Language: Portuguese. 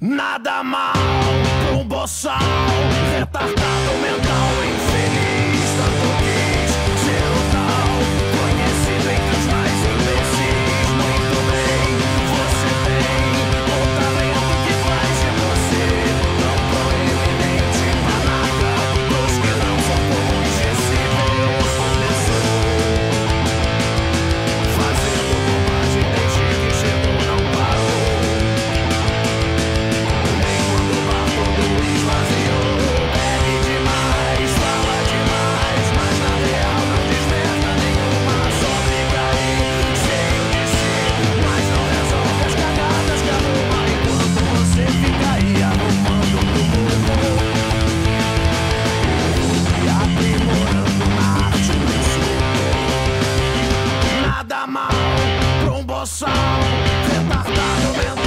Nada mal um boçal. emoção retardado mental.